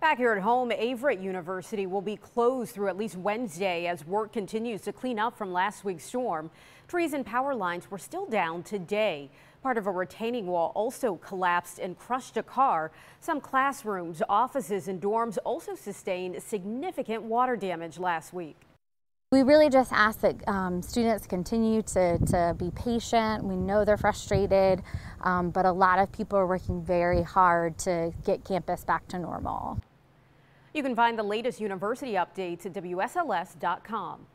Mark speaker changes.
Speaker 1: Back here at home, Averett University will be closed through at least Wednesday as work continues to clean up from last week's storm. Trees and power lines were still down today. Part of a retaining wall also collapsed and crushed a car. Some classrooms, offices, and dorms also sustained significant water damage last week.
Speaker 2: We really just ask that um, students continue to, to be patient. We know they're frustrated, um, but a lot of people are working very hard to get campus back to normal.
Speaker 1: You can find the latest university updates at WSLS.com.